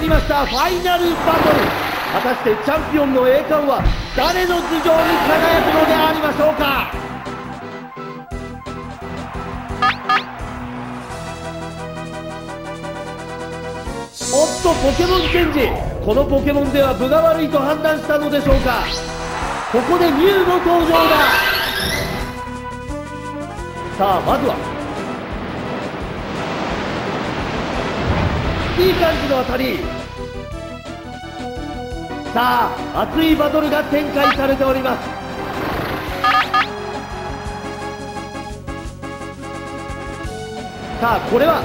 りました。ファイナルバトル。果たしてチャンピオンの栄冠は誰の頭上に輝くのでありましょうか？おっとポケモンチェンジ。このポケモンでは分が悪いと判断したのでしょうか？ここでミュウの登場だ。さあまずはいい感じの当たり。さあ熱いバトルが展開されております。さあこれは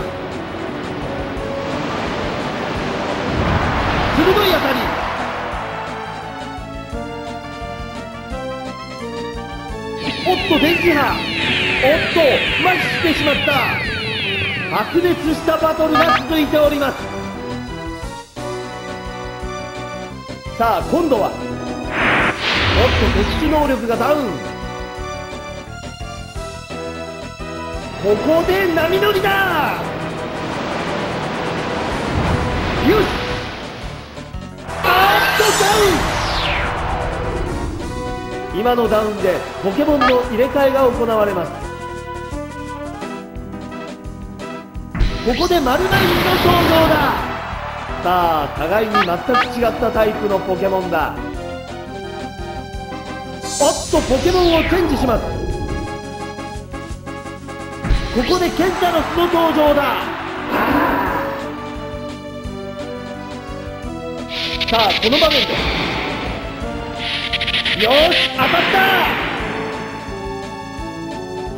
鋭い当たり。おっと電磁波。おっと麻痺してしまった。白熱したバトルが続いております。さあ今度はおっと敵地能力がダウン。ここで波乗りだ。よし。あっとダウン。今のダウンでポケモンの入れ替えが行われます。ここで丸ナインの登場だ。さあ互いに全く違ったタイプのポケモンだ。おっとポケモンをチェンジします。ここでケンタロスの登場だ。さあこの場面で。よし当たっ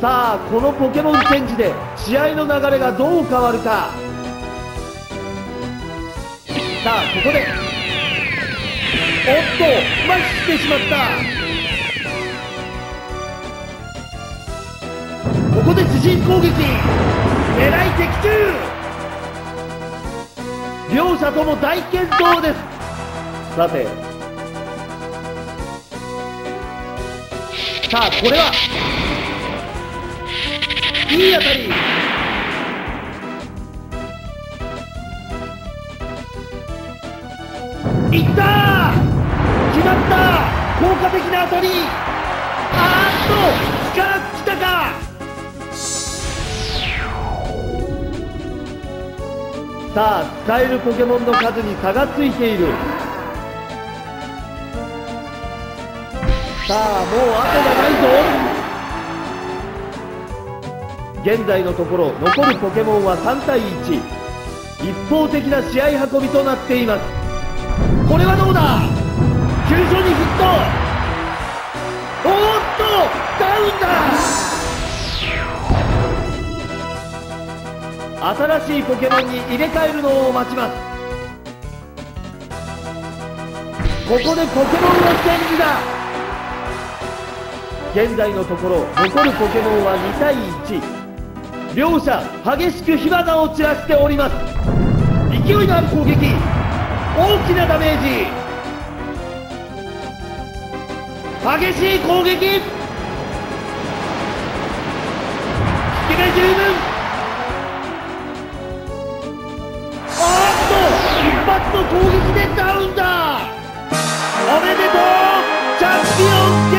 た。さあこのポケモンチェンジで試合の流れがどう変わるか。さあここで。おっと麻痺してしまった。ここで自陣攻撃。狙い的中。両者とも大健闘です。さて。さあこれは。いい当たり。いった決まった効果的な当たり。あーっと力尽きたか。さあ使えるポケモンの数に差がついている。さあもう後がないぞ。現在のところ残るポケモンは3対1一方的な試合運びとなっています。これはどうだ？急所にヒットおっとダウンだ。新しいポケモンに入れ替えるのを待ちます。ここでポケモンのチェンジだ。現在のところ残るポケモンは2対1両者激しく火花を散らしております。勢いのある攻撃。大きなダメージ。激しい攻撃。引きが十分。あーっと一発の攻撃でダウンだ。おめでとう。チャンピオン